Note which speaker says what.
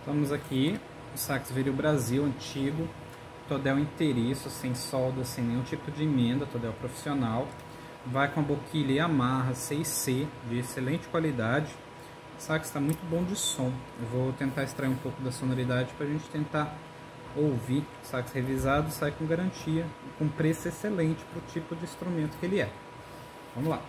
Speaker 1: Estamos aqui, o sax veio Brasil antigo, todel inteiriço, sem solda, sem nenhum tipo de emenda, todel profissional. Vai com a boquilha Yamaha 6C, de excelente qualidade. O sax está muito bom de som. Eu vou tentar extrair um pouco da sonoridade para a gente tentar ouvir. O sax revisado sai com garantia, com preço excelente para o tipo de instrumento que ele é. Vamos lá.